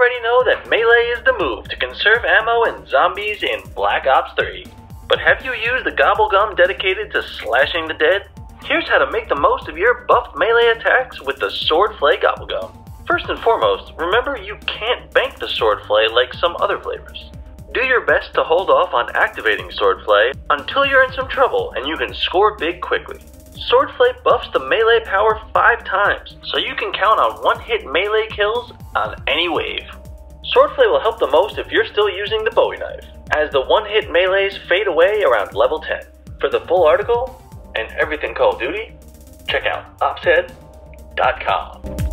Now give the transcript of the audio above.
already know that melee is the move to conserve ammo and zombies in Black Ops 3. But have you used the gobble gum dedicated to slashing the dead? Here's how to make the most of your buffed melee attacks with the Swordflay Gobble Gum. First and foremost, remember you can't bank the Swordflay like some other flavors. Do your best to hold off on activating Swordflay until you're in some trouble and you can score big quickly. Swordflay buffs the melee power 5 times, so you can count on one hit melee kills on any wave. Swordflay will help the most if you're still using the Bowie knife, as the one hit melees fade away around level 10. For the full article and everything Call of Duty, check out opshead.com.